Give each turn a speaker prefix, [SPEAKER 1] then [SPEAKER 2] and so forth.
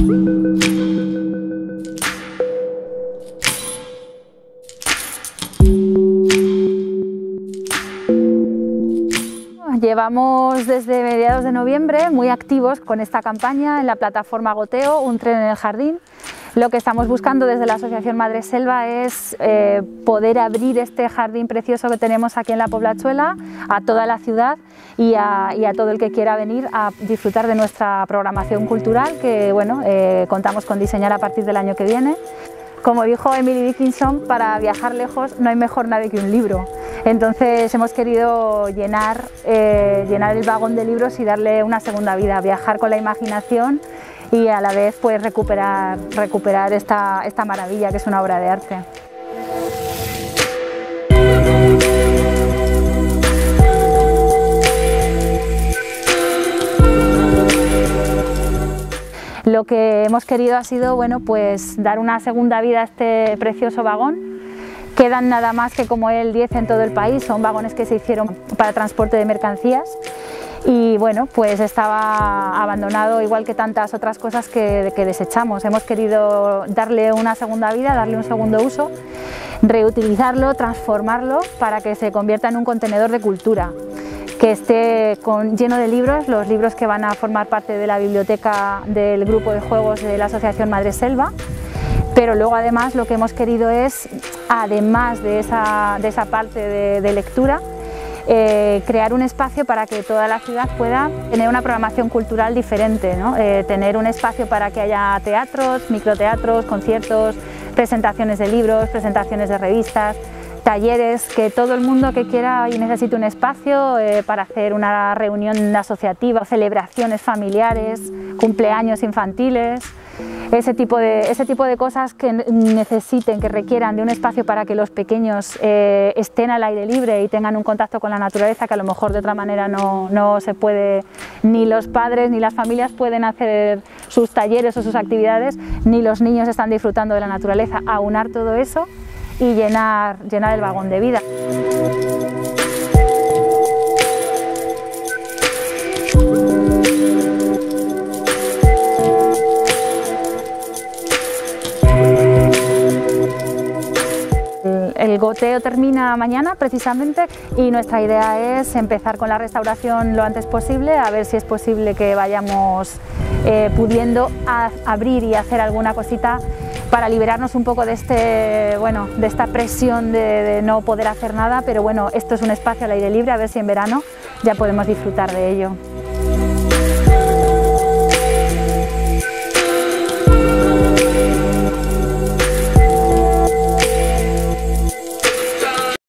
[SPEAKER 1] Música Llevamos desde mediados de noviembre muy activos con esta campaña en la plataforma Goteo, un tren en el jardín. Lo que estamos buscando desde la Asociación Madre Selva es eh, poder abrir este jardín precioso que tenemos aquí en la Poblachuela a toda la ciudad y a, todo el que quiera venir a disfrutar de nuestra programación cultural que bueno, eh, contamos con diseñar a partir del año que viene. Como dijo Emily Dickinson, para viajar lejos no hay mejor nave que un libro. Entonces hemos querido llenar, eh, llenar el vagón de libros y darle una segunda vida, viajar con la imaginación y a la vez pues, recuperar, recuperar esta, esta maravilla que es una obra de arte. Lo que hemos querido ha sido bueno, pues, dar una segunda vida a este precioso vagón Quedan nada más que como él 10 en todo el país, son vagones que se hicieron para transporte de mercancías. Y bueno, pues estaba abandonado igual que tantas otras cosas que, desechamos. Hemos querido darle una segunda vida, darle un segundo uso, reutilizarlo, transformarlo para que se convierta en un contenedor de cultura que esté lleno de libros, los libros que van a formar parte de la biblioteca del grupo de juegos de la Asociación Madre Selva pero luego además lo que hemos querido es, además de esa, parte de, lectura, eh, crear un espacio para que toda la ciudad pueda tener una programación cultural diferente, eh, tener un espacio para que haya teatros, microteatros, conciertos, presentaciones de libros, presentaciones de revistas, talleres, que todo el mundo que quiera y necesite un espacio eh, para hacer una reunión asociativa, celebraciones familiares, cumpleaños infantiles, ese tipo de, ese tipo de cosas que necesiten, que requieran de un espacio para que los pequeños eh, estén al aire libre y tengan un contacto con la naturaleza que a lo mejor de otra manera no, no se puede, ni los padres ni las familias pueden hacer sus talleres o sus actividades, ni los niños están disfrutando de la naturaleza. Aunar todo eso y llenar, llenar el vagón de vida. El goteo termina mañana precisamente y nuestra idea es empezar con la restauración lo antes posible, a ver si es posible que vayamos eh, pudiendo abrir y hacer alguna cosita para liberarnos un poco de, este, bueno, de esta presión de, no poder hacer nada, pero bueno, esto es un espacio al aire libre, a ver si en verano ya podemos disfrutar de ello.